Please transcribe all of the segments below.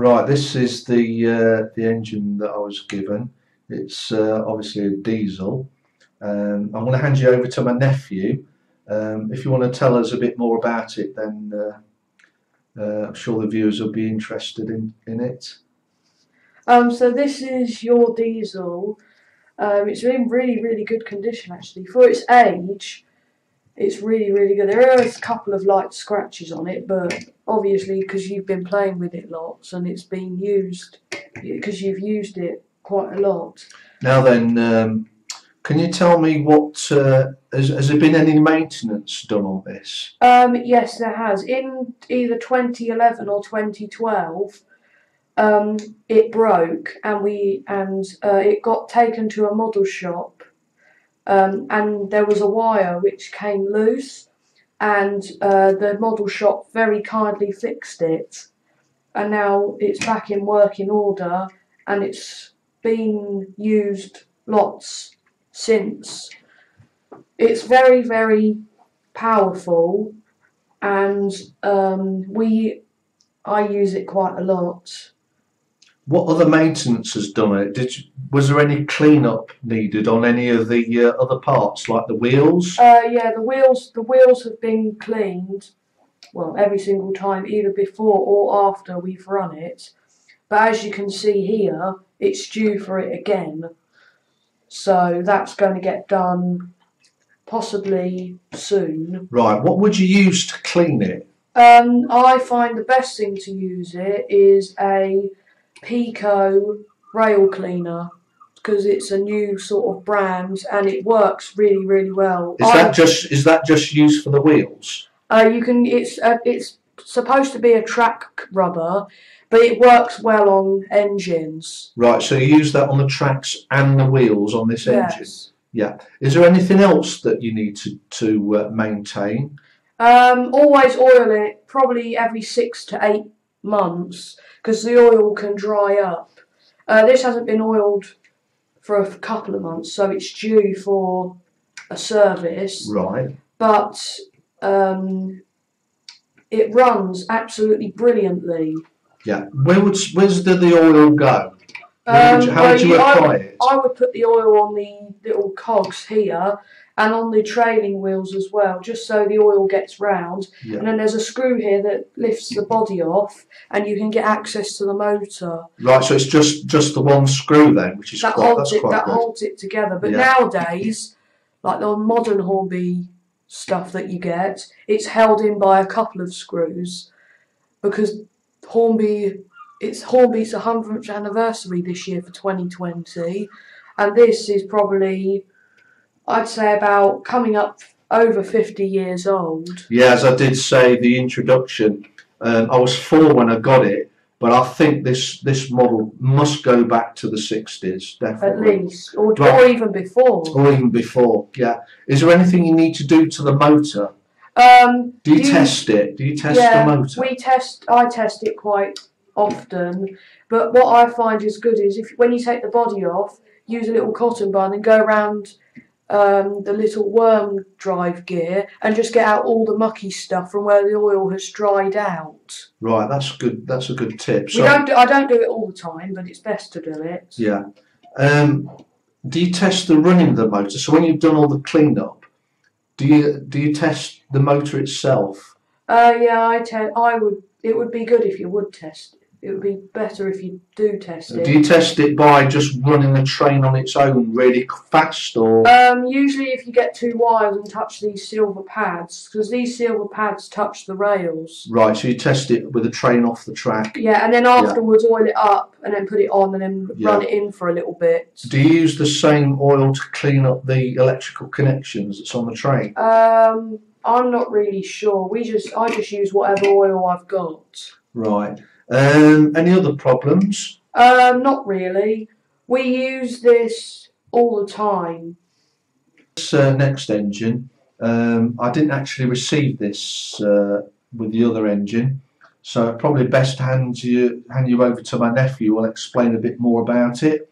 Right, this is the uh, the engine that I was given. It's uh, obviously a diesel. Um, I'm going to hand you over to my nephew. Um, if you want to tell us a bit more about it, then uh, uh, I'm sure the viewers will be interested in, in it. Um, so this is your diesel. Um, it's in really, really good condition actually. For its age, it's really, really good. There are a couple of light scratches on it, but obviously because you've been playing with it lots and it's been used, because you've used it quite a lot. Now then, um, can you tell me what uh, has, has there been any maintenance done on this? Um, yes, there has. In either 2011 or 2012, um, it broke and we and uh, it got taken to a model shop um, and there was a wire which came loose and uh, the model shop very kindly fixed it and now it's back in working order and it's been used lots since. It's very very powerful and um, we I use it quite a lot. What other maintenance has done it? Did you, was there any clean-up needed on any of the uh, other parts, like the wheels? Uh, yeah, the wheels the wheels have been cleaned, well, every single time, either before or after we've run it. But as you can see here, it's due for it again. So that's going to get done possibly soon. Right. What would you use to clean it? Um, I find the best thing to use it is a Peco rail cleaner because it's a new sort of brand and it works really really well. Is I- that just is that just used for the wheels? Uh, you can. It's uh, it's supposed to be a track rubber, but it works well on engines. Right. So you use that on the tracks and the wheels on this engine. Yes. Yeah. Is there anything else that you need to to uh, maintain? Um, always oil it, probably every six to eight months, because the oil can dry up. Uh, this hasn't been oiled for a couple of months, so it's due for a service. Right. But um, it runs absolutely brilliantly. Yeah. Where would where's the, the oil go? Would Um, you- how well, would you I apply would- it? I would put the oil on the little cogs here and on the trailing wheels as well, just so the oil gets round. Yeah. And then there's a screw here that lifts the body off, and you can get access to the motor. Right. So it's just just the one screw then, which is that quite holds it. That good. holds it together. But Yeah. nowadays, like the modern Hornby stuff that you get, it's held in by a couple of screws because Hornby. It's Hornby's 100th anniversary this year for 2020, and this is probably, I'd say, about coming up over 50 years old. Yeah, as I did say, the introduction. Um, I was four when I got it, but I think this this model must go back to the sixties, definitely. At least, or, Right. or even before. or even before. Yeah. Is there anything you need to do to the motor? Um, Do you Do you- test it? Do you test yeah, the motor? We test. I test it quite often, but what I find is good is if when you take the body off, use a little cotton bud and go around um, the little worm drive gear and just get out all the mucky stuff from where the oil has dried out. Right, that's good. That's a good tip. we don't. Do, I don't do it all the time, but it's best to do it. yeah. Um, do you test the running of the motor? So when you've done all the cleanup, do you do you test the motor itself? Uh, yeah, I te- I would. It would be good if you would test. It would be better if you do test it. Do you test it by just running the train on its own really fast, or Um, usually, if you get two wires and touch these silver pads, because these silver pads touch the rails. right? So you test it with the train off the track. Yeah, and then afterwards oil it up and then put it on and then Yeah. run it in for a little bit. Do you use the same oil to clean up the electrical connections that's on the train? Um, I'm not really sure. We just, I just use whatever oil I've got. Right. Um, any other problems? Um, not really. We use this all the time. This uh, next engine, um, I didn't actually receive this uh, with the other engine, so probably best to hand you hand you over to my nephew. who'll explain a bit more about it.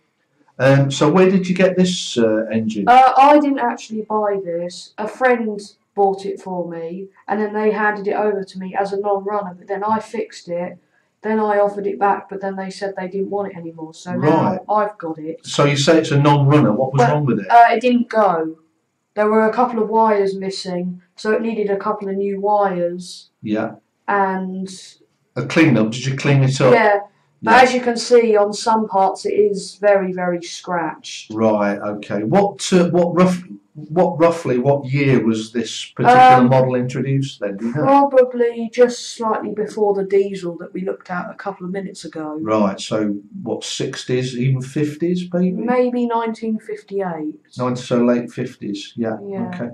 Um, so where did you get this uh, engine? Uh, I didn't actually buy this. A friend bought it for me, and then they handed it over to me as a non-runner. But then I fixed it Then I offered it back, but then they said they didn't want it anymore. So Right. now I've got it. So you say it's a non-runner. What was Well, wrong with it? Uh, it didn't go. There were a couple of wires missing, so it needed a couple of new wires. yeah. And A clean-up. Did you clean it up? yeah, but Yeah. as you can see on some parts, it is very, very scratched. Right. Okay. What? Uh, what rough? What roughly? What year was this particular Um, model introduced? Then. Do you know? Probably just slightly before the diesel that we looked at a couple of minutes ago. Right. So what? Sixties, even fifties, maybe. Maybe 1958. Ninety. So late fifties. Yeah. Yeah. Okay.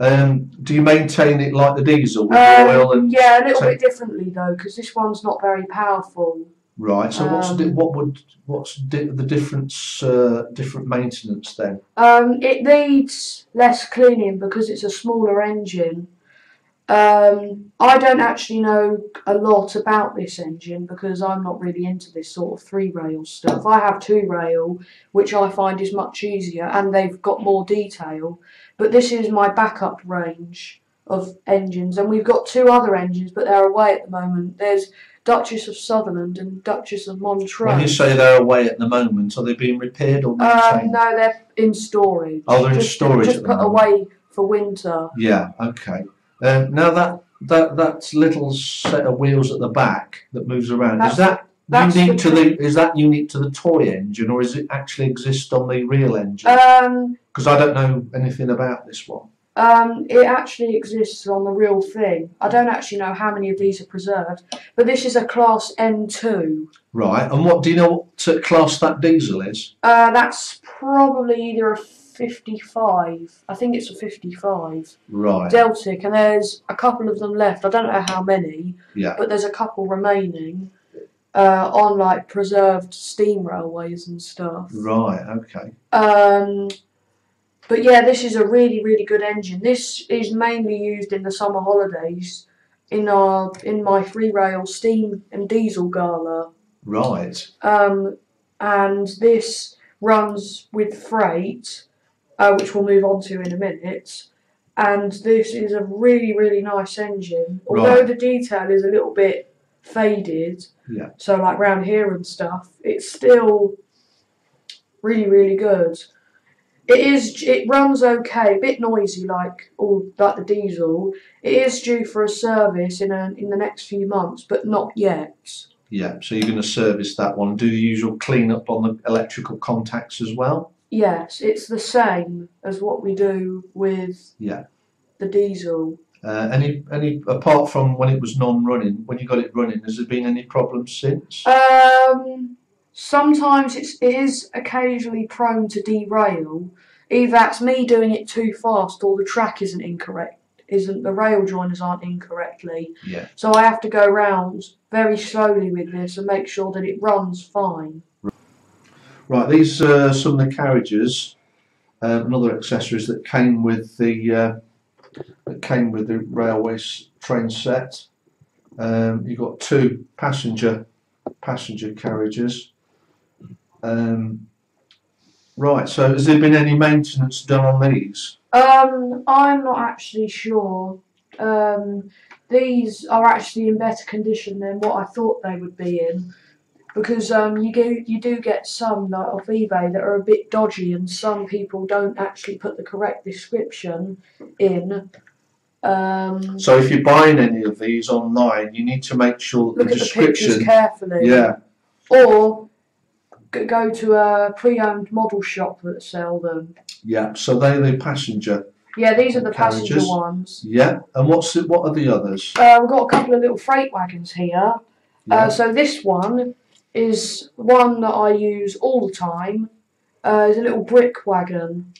Um, do you maintain it like the diesel with Um, oil and? Yeah, a little bit differently though, because this one's not very powerful. Right. So what's the, Um, what would what's di- the difference? Uh, different maintenance then. Um, it needs less cleaning because it's a smaller engine. Um, I don't actually know a lot about this engine because I'm not really into this sort of three rail stuff. I have two rail, which I find is much easier and they've got more detail. But this is my backup range of engines, and we've got two other engines, but they're away at the moment. There's Duchess of Sutherland and Duchess of Montrose. When you say they're away at the moment, are they being repaired or Um, maintained? no, they're in storage. Oh, they're in just, storage Just at the put away for winter. Yeah. Okay. Um, now that that that little set of wheels at the back that moves around That's is that unique the to the is that unique to the toy engine or is it actually exist on the real engine? Um, Because I don't know anything about this one. Um, it actually exists on the real thing. I don't actually know how many of these are preserved, but this is a class N2. Right. And what do you know what class that diesel is? Uh, that's probably either a 55. I think it's a 55 Right. Deltic, and there's a couple of them left. I don't know how many, Yeah. but there's a couple remaining uh, on like preserved steam railways and stuff. Right. Okay. Um, but yeah, this is a really, really good engine. This is mainly used in the summer holidays in our in my three rail steam and diesel gala. Right. Um, and this runs with freight, uh, which we'll move on to in a minute. And this is a really, really nice engine. Although Right. the detail is a little bit faded, Yeah. so like round here and stuff, it's still really, really good. It is. It runs okay. A bit noisy, like all like the diesel. It is due for a service in a, in the next few months, but not yet. Yeah. So you're going to service that one. Do the usual clean up on the electrical contacts as well. Yes, it's the same as what we do with Yeah. the diesel. Uh, any any apart from when it was non-running, when you got it running, has there been any problems since? Um, sometimes it's it is occasionally prone to derail. Either that's me doing it too fast, or the track isn't incorrect. Isn't the rail joiners aren't incorrectly? Yeah. So I have to go round very slowly with this and make sure that it runs fine. Right, these are some of the carriages um, and other accessories that came with the uh, that came with the railway train set. Um, you've got two passenger passenger carriages. Um, right, so has there been any maintenance done on these? Um, I'm not actually sure. Um, these are actually in better condition than what I thought they would be in, because um, you do you do get some like off eBay that are a bit dodgy, and some people don't actually put the correct description in. Um, So if you're buying any of these online, you need to make sure that look the at the pictures carefully. Yeah, Or go to a pre-owned model shop that sell them. yeah. So they're the passenger. Yeah, these are the passenger ones. Yeah, and what's the, what are the others? Uh, we've got a couple of little freight wagons here. Yeah. Uh, so this one is one that I use all the time. Uh, it's a little brick wagon,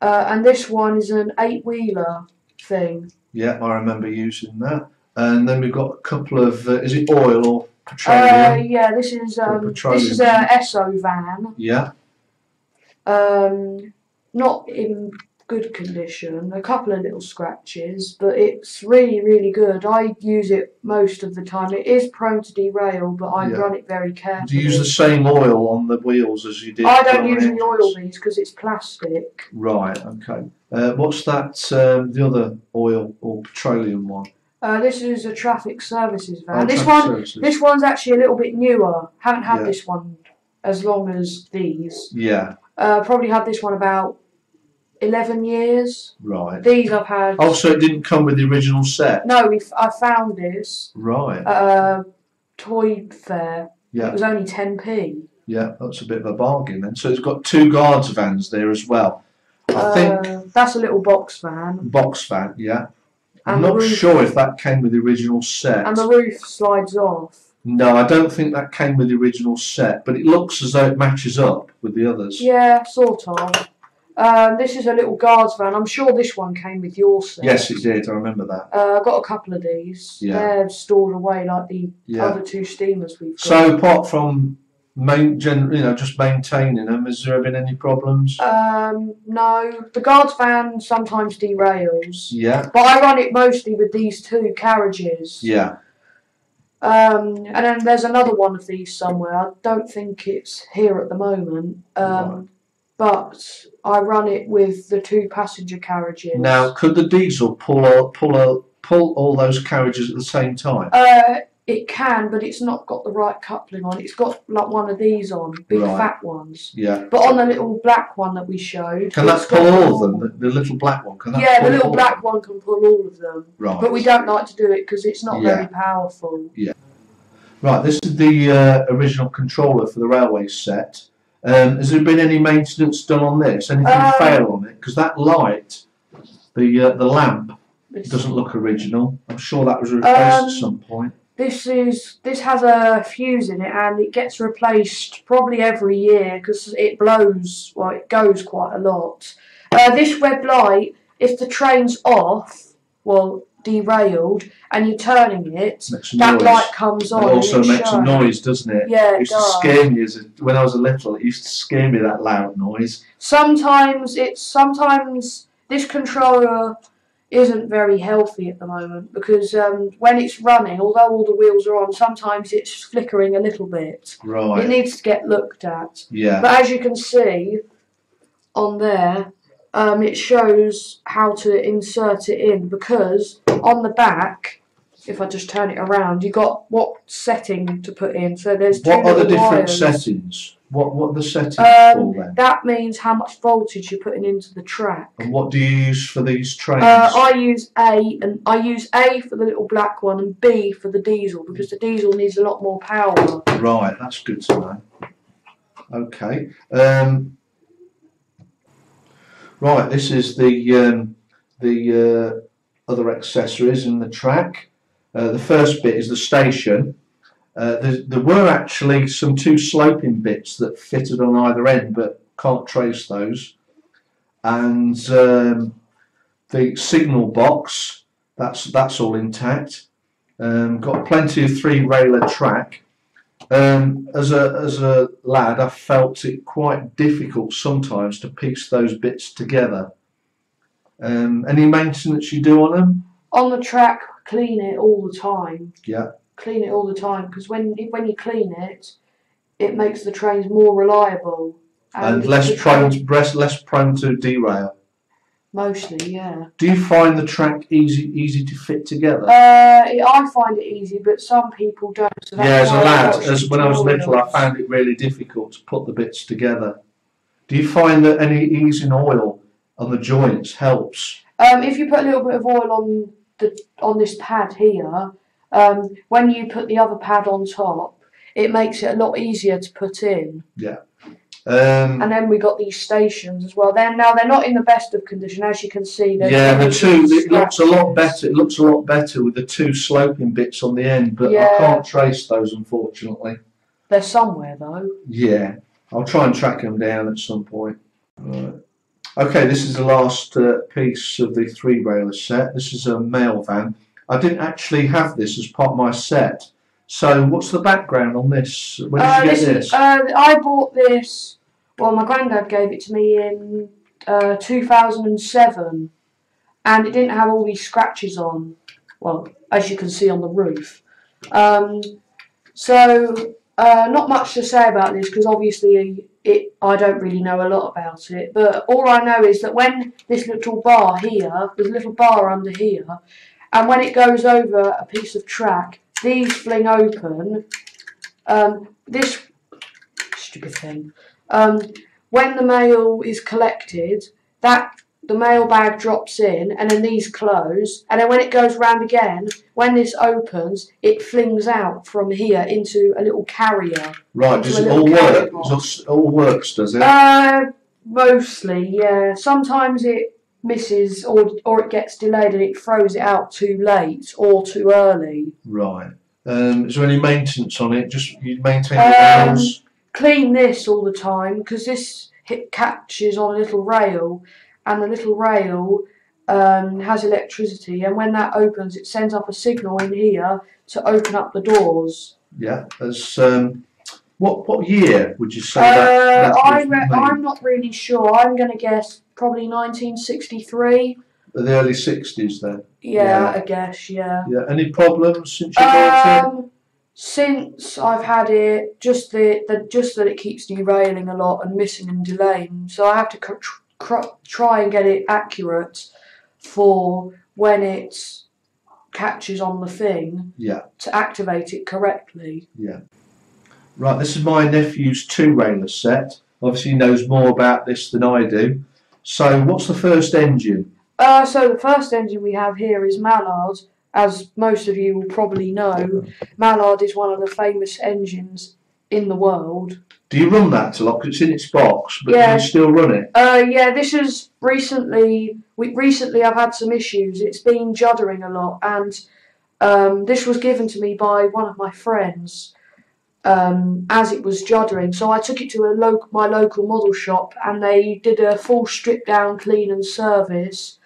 uh, and this one is an eight-wheeler thing. Yeah, I remember using that. And then we've got a couple of, uh, is it oil or Uh, yeah, this is um, this is a Esso van. yeah, Um, not in good condition. A couple of little scratches, but it's really, really good. I use it most of the time. It is prone to derail, but I Yeah. run it very carefully. do you use the same oil on the wheels as you did? I don't on any oil these because it's plastic. Right, okay. Uh, what's that, um, the other oil or petroleum one? Uh, this is a traffic services van. Oh, this one, services. this one's actually a little bit newer. Haven't had Yeah. this one as long as these. Yeah, Uh, probably had this one about eleven years. right. These I've had. Oh, so it didn't come with the original set? No, we I found this Right. at a toy fair. Yeah. It was only ten p. yeah, that's a bit of a bargain then. So it's got two guards vans there as well. I think Uh, that's a little box van, box van, yeah. I'm not roof- sure if that came with the original set. and the roof slides off. No, I don't think that came with the original set, but it looks as though it matches up with the others. Yeah, sort of. Um, this is a little guards van. I'm sure this one came with your set. Yes, it did. I remember that. Uh, I've got a couple of these. Yeah. They're stored away like the Yeah. other two steamers we've got. So apart from main, gen, you know, just maintaining them, has there been any problems? Um, no, the guards van sometimes derails, yeah, but I run it mostly with these two carriages. yeah. Um, and then there's another one of these somewhere. I don't think it's here at the moment. Um, Right. but I run it with the two passenger carriages. Now, could the diesel pull all, pull a, pull all those carriages at the same time? Uh, it can, but it's not got the right coupling on. It's got like one of these on, big Right. fat ones. Yeah. But on the little black one that we showed, Can that it's got pull all of them? The, the little black one? Can that Yeah, pull the little all black of one can pull all of them, them? Right. but we don't like to do it because it's not Yeah. very powerful. Yeah. Right, this is the uh, original controller for the railway set. Um, has there been any maintenance done on this? Anything Um, fail on it? Because that light, the uh, the lamp, doesn't look original. I'm sure that was replaced Um, at some point. This is this has a fuse in it, and it gets replaced probably every year because it blows. Well, it goes quite a lot. Uh, this red light, if the train's off, well derailed, and you're turning it, that noise. light comes on. It also it makes a noise, doesn't it? Yeah, It it used to scare me as a, when I was a little. It used to scare me that loud noise. Sometimes it's sometimes this controller isn't very healthy at the moment because um, when it's running, although all the wheels are on, sometimes it's flickering a little bit. Right. It needs to get looked at. Yeah. But as you can see on there, um, it shows how to insert it in because on the back, if I just turn it around, you got what setting to put in. So there's two What are the different wires. settings? What what are the settings Um, for then? That means how much voltage you're putting into the track. And what do you use for these trains? Uh, I use A and I use A for the little black one and B for the diesel because the diesel needs a lot more power. Right, that's good to know. Okay. Um, right, this is the um, the uh, other accessories in the track. Uh, the first bit is the station. Uh, there, were actually some two sloping bits that fitted on either end, but can't trace those. And um, the signal box, that's that's all intact. Um, got plenty of three railer track. Um, as a as a lad, I felt it quite difficult sometimes to piece those bits together. Um, any maintenance you do on them? On the track, clean it all the time. Yeah. Clean it all the time because when when you clean it, it makes the trains more reliable And the- less prone to breast, less prone to derail. Mostly, yeah. Do you find the track easy easy to fit together? Uh, it, I find it easy, but some people don't. So yeah, as a lad, as when I was little, I found it really difficult to put the bits together. Do you find that any easing oil on the joints helps? Um, if you put a little bit of oil on the on this pad here, um, when you put the other pad on top, it makes it a lot easier to put in. Um, And then we got these stations as well. Then now they're not in the best of condition, as you can see. Yeah, the two. It looks a lot better. It looks a lot better with the two sloping bits on the end, but I can't trace those unfortunately. They're somewhere though. Yeah, I'll try and track them down at some point. Right. Okay, this is the last uh, piece of the three railer set. This is a mail van. I didn't actually have this as part of my set. So, what's the background on this? When did Uh, you get this this? uh, I bought this. Well, my granddad gave it to me in uh, 2007, and it didn't have all these scratches on. Well, as you can see on the roof. Um, so, uh, not much to say about this because obviously it. I don't really know a lot about it. But all I know is that when this little bar here, there's a little bar under here, and when it goes over a piece of track, these fling open. Um, this stupid thing. Um, when the mail is collected, that the mail bag drops in, and then these close, and then when it goes round again, when this opens, it flings out from here into a little carrier. Right, does it all work? It all works, does it? Uh, mostly, yeah. Sometimes it misses, or or it gets delayed, and it throws it out too late or too early. right. Um, is there any maintenance on it? Just you maintain Um, the rails? Clean this all the time because this hit catches on a little rail, and the little rail um, has electricity, and when that opens, it sends up a signal in here to open up the doors. Yeah. As um, what what year would you say Uh, that? I re- I'm not really sure. I'm going to guess probably 1963. the early sixties then. Yeah, Yeah. I guess. Yeah. Yeah. Any problems since you it? Um, since I've had it, just the, the just that it keeps derailing a lot and missing and delaying, so I have to cr- try and get it accurate for when it catches on the thing Yeah. to activate it correctly. Yeah. Right. This is my nephew's two railer set. Obviously, he knows more about this than I do. So, what's the first engine? Uh, so the first engine we have here is Mallard. As most of you will probably know, Mallard is one of the famous engines in the world. Do you run that a lot? 'Cause it's in its box, but Yeah. do you still run it? Uh, yeah, this is recently. We recently I've had some issues. It's been juddering a lot, and um, this was given to me by one of my friends um, as it was juddering. So I took it to a local, my local model shop, and they did a full strip down, clean, and service.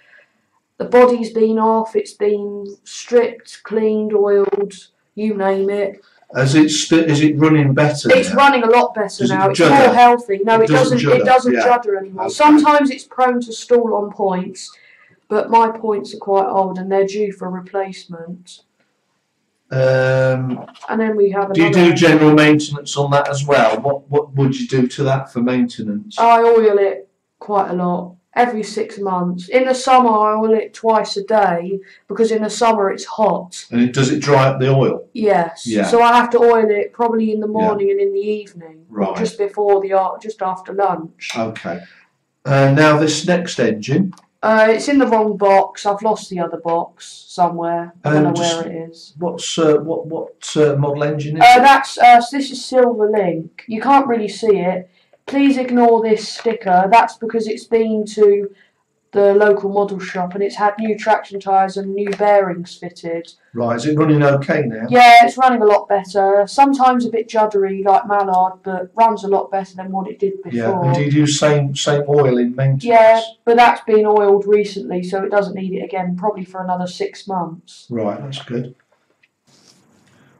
The body's been off. It's been stripped, cleaned, oiled. You name it. As it's is it running better? It's now? running a lot better Does it now. It's judder? more healthy. No, It it, doesn't doesn't. It doesn't yeah. judder anymore. Okay. Sometimes it's prone to stall on points, but my points are quite old and they're due for replacement. Um, And then we have do you do general maintenance on that as well? What what would you do to that for maintenance? I oil it quite a lot. Every six months. In the summer, I oil it twice a day because in the summer it's hot. And it, does it dry up the oil? Yes. Yeah. So I have to oil it probably in the morning and in the evening, Right. just before the ar- just after lunch. Okay. Uh, now this next engine. Uh, it's in the wrong box. I've lost the other box somewhere. I don't Um, know where it is. What's uh, what what uh, model engine is Uh, it? that's uh, so this is Silver Link. You can't really see it. Please ignore this sticker. That's because it's been to the local model shop and it's had new traction tyres and new bearings fitted. Right. Is it running okay now? Yeah, it's running a lot better. Sometimes a bit juddery like Mallard, but runs a lot better than what it did before. Yeah. And do you use same same oil in maintenance? Yeah, but that's been oiled recently, so it doesn't need it again, probably for another six months. Right. That's good.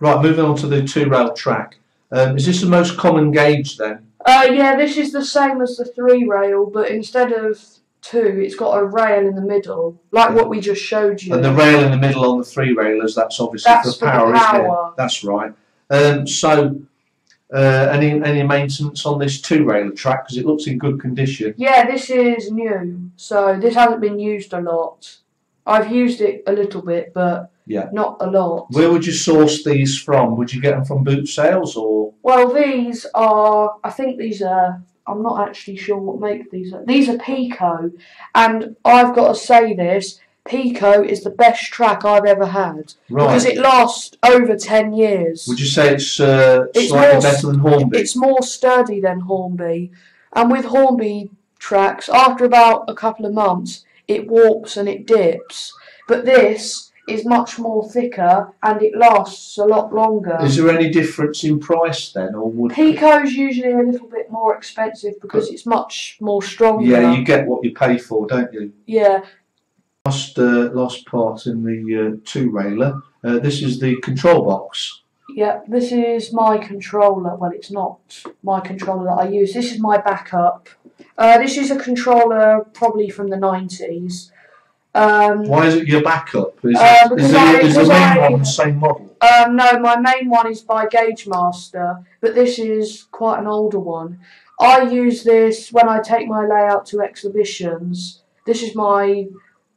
Right. Moving on to the two rail track. Um, is this the most common gauge then? Uh, yeah, this is the same as the three rail, but instead of two, it's got a rail in the middle, like what we just showed you. And the rail in the middle on the three railers, that's obviously That's for the power, isn't it? power. That's right. Um, so, uh, any any maintenance on this two railer track because it looks in good condition. Yeah, this is new, so this hasn't been used a lot. I've used it a little bit, but Yeah. not a lot. Where would you source these from? Would you get them from boot sales or? Well, these are, I think these are, I'm not actually sure what make these are. These are Peco, and I've got to say this Peco is the best track I've ever had because it lasts over 10 years. Would you say it's, uh, It's slightly more better than Hornby? It's more sturdy than Hornby, and with Hornby tracks, after about a couple of months, it warps and it dips. But this is much more thicker and it lasts a lot longer. Is there any difference in price then, or would? Peco's usually a little bit more expensive because it's much more stronger. Yeah, you get what you pay for, don't you? Yeah, Last uh, last part in the uh, two railer. Uh, this is the control box. yeah, this is my controller. Well, it's not my controller that I use. This is my backup. Uh, this is a controller probably from the 90s. Um, Why is it your backup? Is, Uh, it, is, I- is the main I- one the same model? Um, no, my main one is by Gaugemaster, but this is quite an older one. I use this when I take my layout to exhibitions. This is my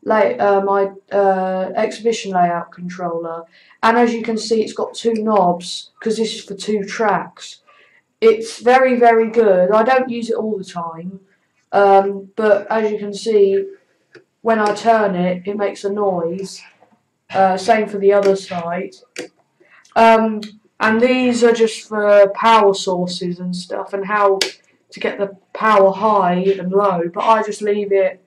lay, uh, my uh, exhibition layout controller, and as you can see, it's got two knobs because this is for two tracks. It's very very good. I don't use it all the time, um, but as you can see, when I turn it, it makes a noise. Uh, same for the other side. Um, and these are just for power sources and stuff and how to get the power high and low. But I just leave it.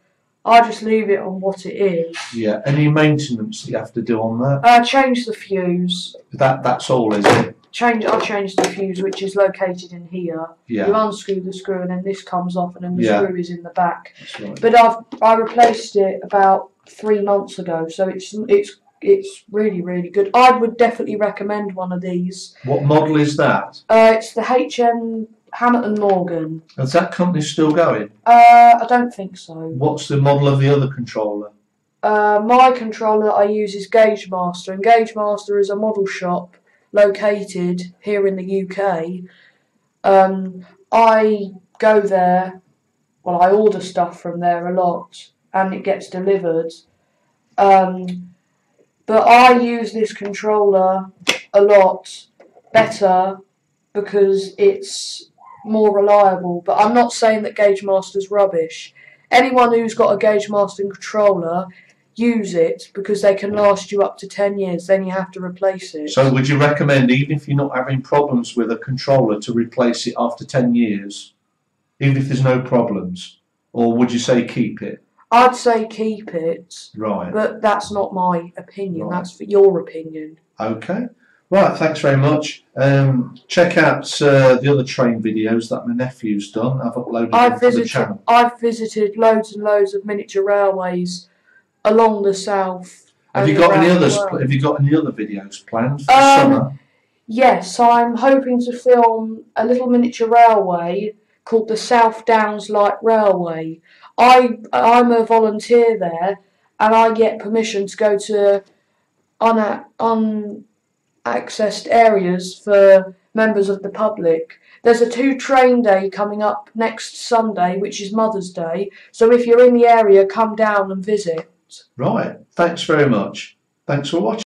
I just leave it on what it is. Yeah. Any maintenance you have to do on that? Uh, change the fuse. That that's all, is it? Change. I change the fuse, which is located in here. Yeah. You unscrew the screw, and then this comes off, and then the Yeah. screw is in the back. Right. But I've I replaced it about three months ago, so it's it's it's really really good. I would definitely recommend one of these. What model is that? Uh, it's the HM Hamilton Morgan. Is that company still going? Uh, I don't think so. What's the model of the other controller? Uh, my controller I use is Gaugemaster, and Gaugemaster is a model shop located here in the UK. Um, I go there, well, I order stuff from there a lot, and it gets delivered. Um, but I use this controller a lot better because it's more reliable. But I'm not saying that Gaugemaster's rubbish. Anyone who's got a Gaugemaster controller use it because they can last you up to 10 years, then you have to replace it. So would you recommend, even if you're not having problems with a controller, to replace it after 10 years? Even if there's no problems? Or would you say keep it? I'd say keep it, Right. but that's not my opinion, Right. that's for your opinion. Okay. Right, thanks very much. Um, check out uh, the other train videos that my nephew's done. I've uploaded I've to the channel. I've visited loads and loads of miniature railways along the south. Have you got any others? Have you got any other videos planned for Um, summer? Yes, I'm hoping to film a little miniature railway called the South Downs Light Railway. I I'm a volunteer there, and I get permission to go to una, unaccessed areas for members of the public. There's a two train day coming up next Sunday, which is Mother's Day. So if you're in the area, come down and visit. Right. Thanks very much. Thanks for watching.